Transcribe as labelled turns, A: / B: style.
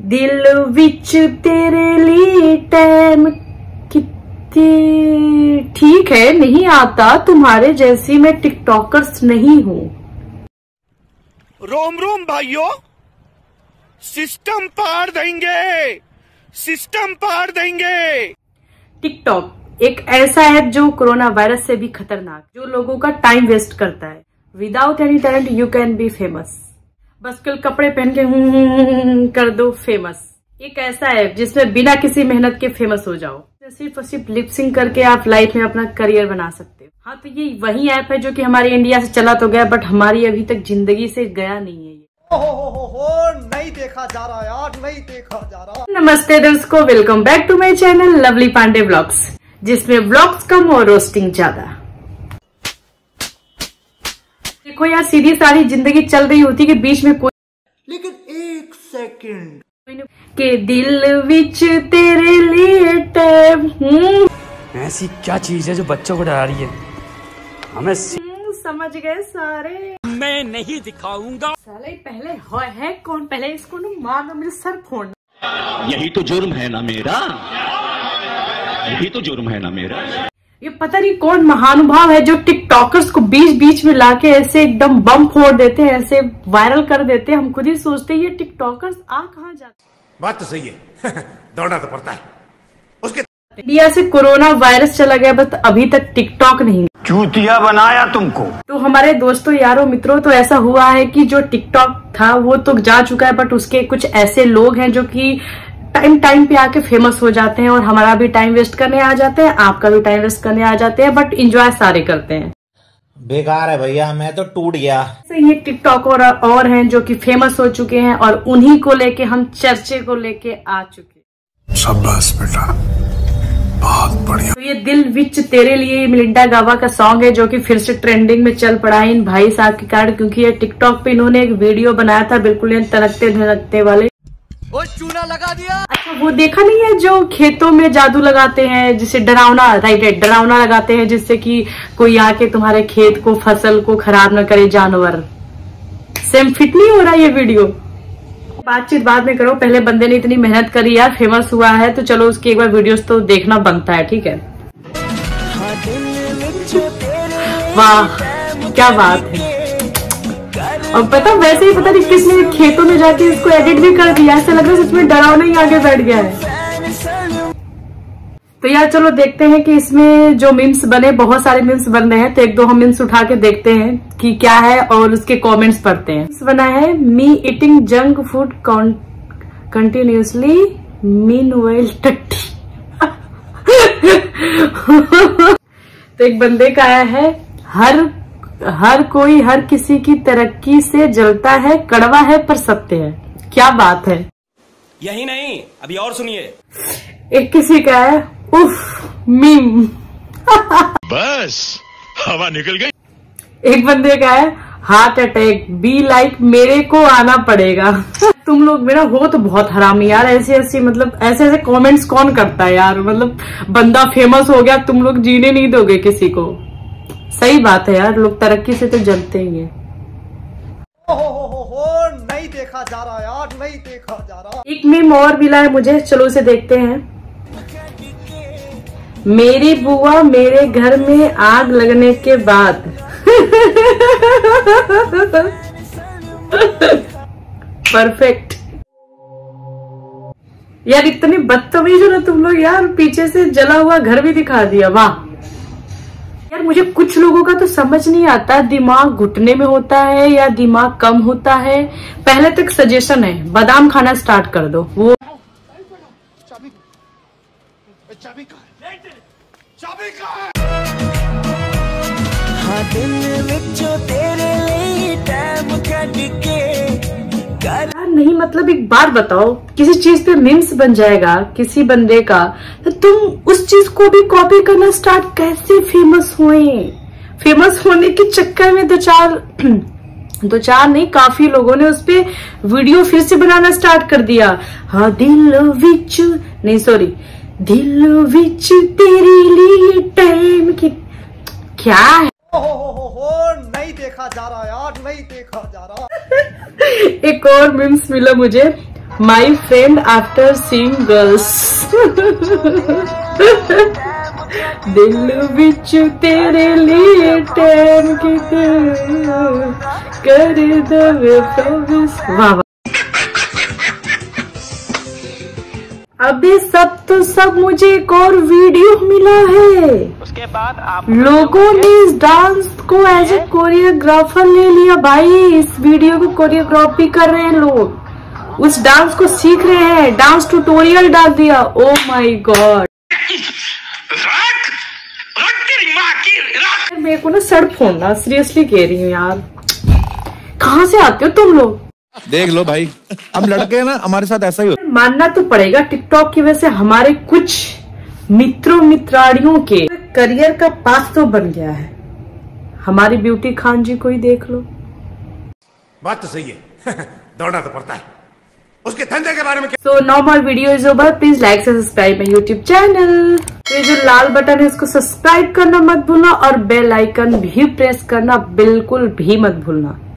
A: दिल विच तेरे लिए टैम कितने ठीक है नहीं आता तुम्हारे जैसी मैं टिकटॉकर्स नहीं हूँ।
B: रोम रोम भाइयों सिस्टम पार देंगे सिस्टम पार देंगे।
A: टिकटॉक एक ऐसा ऐप जो कोरोना वायरस से भी खतरनाक जो लोगों का टाइम वेस्ट करता है। Without any talent you can be famous बस कल कपड़े पहन के हूँ कर दो फ़ेमस एक ऐसा ऐप जिसमें बिना किसी मेहनत के फ़ेमस हो जाओ? सिर्फ़ और सिर्फ़ लिपसिंग करके आप लाइफ में अपना करियर बना सकते हो। हाँ तो ये वही ऐप है जो कि हमारे इंडिया से चला तो गया बट हमारी अभी तक ज़िंदगी से गया नहीं है ये।
C: हो हो हो हो नहीं देखा जा रहा यार नहीं देखा जा रहा।
A: नमस्ते दोस्तों welcome back to my channel Lovely Pandey vlogs जिसमें ब्लॉग्स कम और रोस्टिंग ज़्यादा। देखो यार सीधी सारी ज़िंदगी चल रही होती कि बीच में कोई
C: लेकिन एक सेकंड।
A: के दिल विच तेरे लिए टैब हूँ।
D: ऐसी क्या चीज़ है जो बच्चों को डरा रही है? हमें सी-
A: समझ गए सारे।
D: मैं नहीं दिखाऊँगा।
A: साले पहले हो है कौन? पहले इसको ना मारना मेरे सर फोड़ना।
E: यही तो जुर्म है ना मेरा। यही तो जुर्म है ना मेरा।
A: ये पता नहीं कौन महानुभाव है जो टिकटॉकर्स को बीच बीच में लाके ऐसे एकदम बम फोड़ देते हैं ऐसे वायरल कर देते हैं। हम खुद ही सोचते हैं ये टिकटॉकर्स आ कहाँ जाते
F: बात तो सही है। दौड़ना तो पड़ता है। उसके?
A: इंडिया से कोरोना वायरस चला गया बस अभी तक टिकटॉक नहीं।
E: चूतिया बनाया तुमको।
A: तो हमारे दोस्तों यारों मित्रों तो ऐसा हुआ है कि जो टिकटॉक था वो तो जा चुका है बट उसके कुछ ऐसे लोग हैं जो कि टाइम टाइम पे आके फ़ेमस हो जाते हैं और हमारा भी टाइम वेस्ट करने आ जाते हैं आपका भी टाइम वेस्ट करने आ जाते हैं बट इंजॉय सारे करते हैं।
G: बेकार है भैया मैं तो टूट गया।
A: ये टिकटॉक और, और हैं जो कि फ़ेमस हो चुके हैं और उन्हीं को लेके हम चर्चे को लेके आ चुके
F: शाबाश बेटा बहुत बढ़िया।
A: तो ये दिल विच तेरे लिए मिलिंडा गावा का सॉन्ग है जो कि फिर से ट्रेंडिंग में चल पड़ा है इन भाई साहब के कारण क्योंकि ये टिकटॉक पे इन्होंने एक वीडियो बनाया था बिल्कुल तनकते धनकते वाले।
C: ओ चूना लगा दिया।
A: अच्छा वो देखा नहीं है जो खेतों में जादू लगाते हैं जिसे डरावना राइट राइट डरावना लगाते हैं जिससे कि कोई आके तुम्हारे खेत को फ़सल को खराब न करे जानवर। सेम फिट नहीं हो रहा ये वीडियो बातचीत बाद में करो पहले बंदे ने इतनी मेहनत करी यार फ़ेमस हुआ है तो चलो उसकी एक बार वीडियोस तो देखना बनता है ठीक है? वाह क्या बात है। और पता, वैसे ही पता नहीं किसने खेतों में जाके इसको एडिट भी कर दिया। ऐसा लग रहा है इसमें डरावना ही आगे बैठ गया है। तो यार चलो देखते हैं कि इसमें जो मिम्स बने, बहुत सारे मिम्स बन रहे हैं तो एक दो हम मिम्स उठा के देखते हैं कि क्या है और उसके कमेंट्स पढ़ते हैं। बना है me eating junk food continuously mean well टट्टी। तो एक बंदे का आया है, हर हर कोई हर किसी की तरक्की से जलता है कड़वा है पर सत्य है। क्या बात है?
D: यही नहीं अभी और सुनिए।
A: एक किसी का है उफ मीम।
F: बस हवा निकल गई।
A: एक बंदे का है हार्ट अटैक बी लाइक मेरे को आना पड़ेगा। तुम लोग मेरा हो तो बहुत हरामी यार ऐसे ऐसे मतलब ऐसे ऐसे कमेंट्स कौन करता है यार? मतलब बंदा फ़ेमस हो गया तुम लोग जीने नहीं दोगे किसी को। सही बात है यार लोग तरक्की से तो जलते ही हैं।
C: नहीं देखा जा रहा यार नहीं देखा जा रहा।
A: एक मीम और मिला है मुझे चलो उसे देखते हैं। मेरी बुआ मेरे घर में आग लगने के बाद। परफेक्ट यार इतनी बदतमीज हो ना तुम लोग यार पीछे से जला हुआ घर भी दिखा दिया वाह। यार, मुझे कुछ लोगों का तो समझ नहीं आता। दिमाग घुटने में होता है या दिमाग कम होता है? पहले तक सजेशन है, बादाम खाना स्टार्ट कर दो। वो
F: है
A: यार नहीं मतलब एक बार बताओ, किसी चीज़ पे मिम्स बन जाएगा, किसी बंदे का तो तुम उस चीज़ को भी कॉपी करना स्टार्ट कैसे फ़ेमस हुए? फ़ेमस होने के चक्कर में दो चार दो चार नहीं, काफ़ी लोगों ने उस वीडियो फिर से बनाना स्टार्ट कर दिया। हाँ दिल विच, नहीं सॉरी दिल विच तेरे लिए टाइम की, क्या है?
C: हो हो हो हो, नहीं देखा जा रहा यार, नहीं देखा जा रहा।
A: एक और मीम्स मिला मुझे my friend after seeing girls दिल बिच तेरे लिए टैन की कर अभी सब तो सब मुझे एक और वीडियो मिला है। उसके बाद आप लोगों ने इस डांस को एज ए कोरियोग्राफर ले लिया। भाई इस वीडियो को कोरियोग्राफी कर रहे हैं लोग। उस डांस को सीख रहे हैं। डांस ट्यूटोरियल डाल दिया। ओ माय गॉड मेरे को ना सड़ फोड़ना सीरियसली कह रही हूँ यार। कहाँ से आते हो तुम लोग?
H: देख लो भाई हम लड़के हैं ना हमारे साथ ऐसा ही होता
A: मानना तो पड़ेगा टिकटॉक की वजह से हमारे कुछ मित्रों मित्राड़ियों के करियर का पाथ तो बन गया है। हमारी ब्यूटी खान जी को ही देख लो।
F: बात तो सही है। दौड़ना तो पड़ता है। उसके धंधे के बारे में
A: so no more video is over please like से सब्सक्राइब माई यूट्यूब चैनल तो ये जो लाल बटन है इसको सब्सक्राइब करना मत भूलना और बेल आइकन भी प्रेस करना बिल्कुल भी मत भूलना।